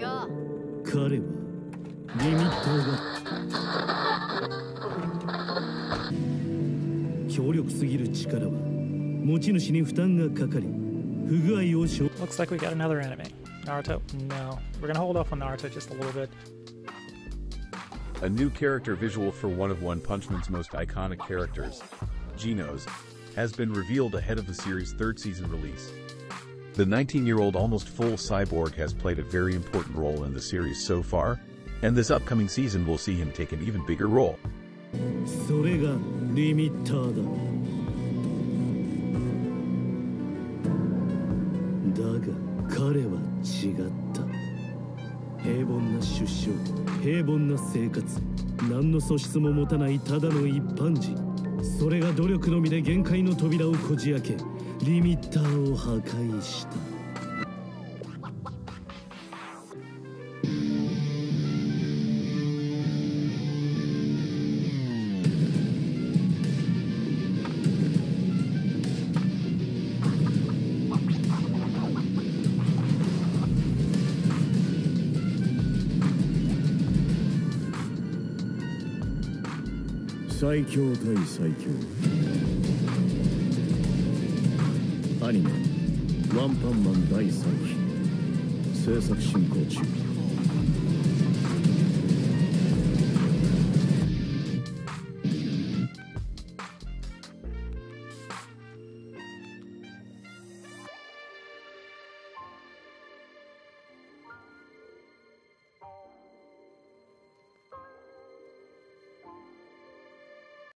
야, 彼はリミッターが強力すぎる力は持ち主に負担がかかり不具合を生 Looks like we got another enemy. Naruto? No. We're gonna hold off on Naruto just a little bit. A new character visual for one of One Punch Man's most iconic characters, Genos, has been revealed ahead of the series' third season release. The 19-year-old almost full cyborg has played a very important role in the series so far, and this upcoming season will see him take an even bigger role. それがリミッターだだが彼は違った平凡な出生平凡な生活何の素質も持たないただの一般人 それが努力のみで限界の扉をこじ開けリミッターを破壊した。最強対最強。アニメ「ワンパンマン第3期」制作進行中。